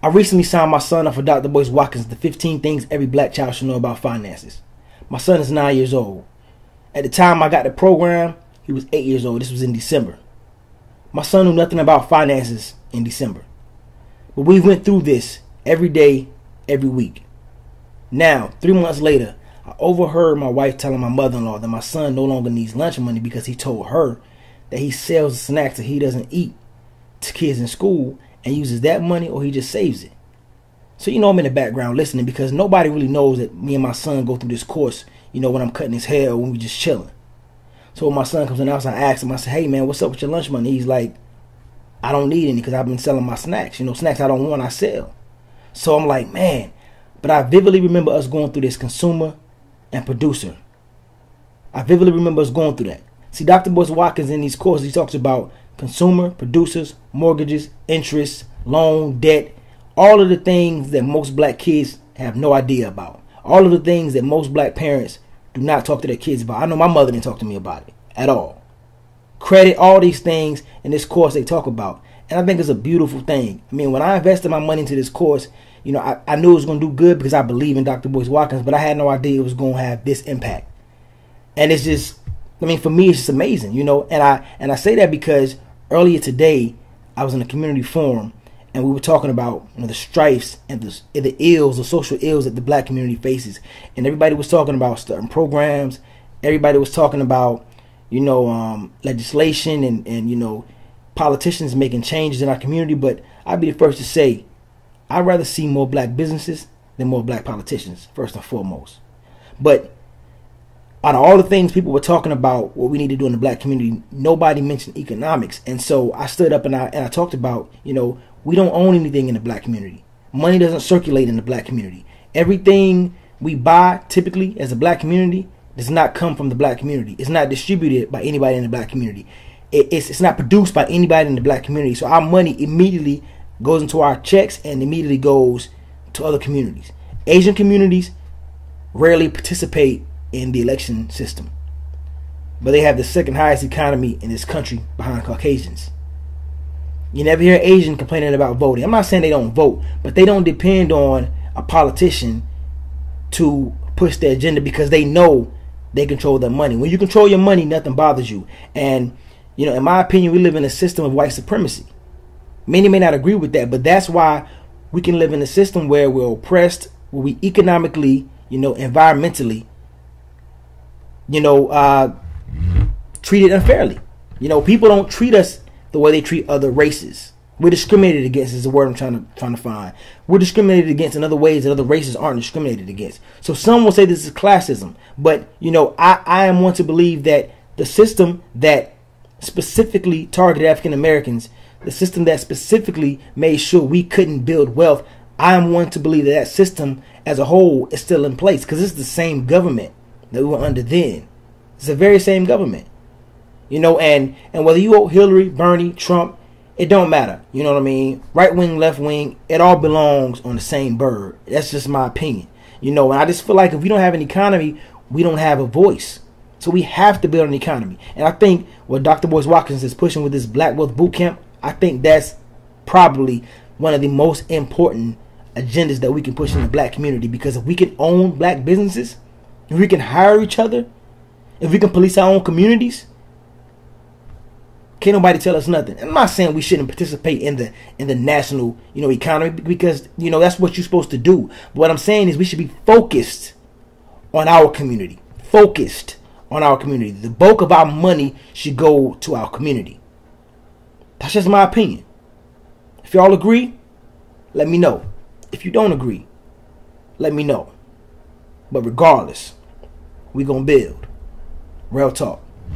I recently signed my son up for Dr. Boyce Watkins, the 15 things every black child should know about finances. My son is nine years old. At the time I got the program, he was eight years old. This was in December. My son knew nothing about finances in December. But we went through this every day, every week. Now, three months later, I overheard my wife telling my mother in law that my son no longer needs lunch money because he told her that he sells snacks that he doesn't eat to kids in school and uses that money or he just saves it. So you know I'm in the background listening because nobody really knows that me and my son go through this course, you know, when I'm cutting his hair or when we just chilling. So when my son comes in the house, I ask him, I say, hey man, what's up with your lunch money? He's like, I don't need any because I've been selling my snacks. You know, snacks I don't want, I sell. So I'm like, man, but I vividly remember us going through this consumer and producer. I vividly remember us going through that. See, Dr. Boyce Watkins in these courses, he talks about consumer, producers, mortgages, interest, loan, debt, all of the things that most black kids have no idea about. All of the things that most black parents do not talk to their kids about. I know my mother didn't talk to me about it at all. Credit, all these things in this course they talk about. And I think it's a beautiful thing. I mean, when I invested my money into this course, you know, I, I knew it was going to do good because I believe in Dr. Boyce Watkins, but I had no idea it was going to have this impact. And it's just, I mean, for me, it's just amazing, you know. And I and I say that because earlier today, I was in a community forum, and we were talking about you know, the strifes and the, and the ills, the social ills that the black community faces. And everybody was talking about certain programs. Everybody was talking about, you know, um, legislation and, and, you know, politicians making changes in our community. But I'd be the first to say, I'd rather see more black businesses than more black politicians, first and foremost. But out of all the things people were talking about what we need to do in the black community, nobody mentioned economics. And so I stood up and I and I talked about, you know, we don't own anything in the black community. Money doesn't circulate in the black community. Everything we buy typically as a black community does not come from the black community. It's not distributed by anybody in the black community. It, it's, it's not produced by anybody in the black community. So our money immediately goes into our checks and immediately goes to other communities. Asian communities rarely participate in the election system, but they have the second highest economy in this country behind Caucasians. You never hear Asian complaining about voting. I'm not saying they don't vote, but they don't depend on a politician to push their agenda because they know they control their money. When you control your money, nothing bothers you. And you know, in my opinion, we live in a system of white supremacy. Many may not agree with that, but that's why we can live in a system where we're oppressed, where we economically, you know, environmentally, you know, uh, treated unfairly. You know, people don't treat us the way they treat other races. We're discriminated against is the word I'm trying to trying to find. We're discriminated against in other ways that other races aren't discriminated against. So some will say this is classism, but you know, I, I am one to believe that the system that specifically targeted African Americans, the system that specifically made sure we couldn't build wealth, I am one to believe that that system as a whole is still in place because it's the same government that we were under then. It's the very same government. You know, and and whether you vote Hillary, Bernie, Trump, it don't matter. You know what I mean? Right wing, left wing, it all belongs on the same bird. That's just my opinion. You know, and I just feel like if we don't have an economy, we don't have a voice. So we have to build an economy. And I think what Dr. Boyce Watkins is pushing with this Black Wealth Boot Camp, I think that's probably one of the most important agendas that we can push in the black community. Because if we can own black businesses, if we can hire each other, if we can police our own communities, can't nobody tell us nothing. I'm not saying we shouldn't participate in the in the national, you know, economy because you know that's what you're supposed to do. But what I'm saying is we should be focused on our community. Focused on our community. The bulk of our money should go to our community. That's just my opinion. If y'all agree, let me know. If you don't agree, let me know. But regardless, we gonna build. Real talk.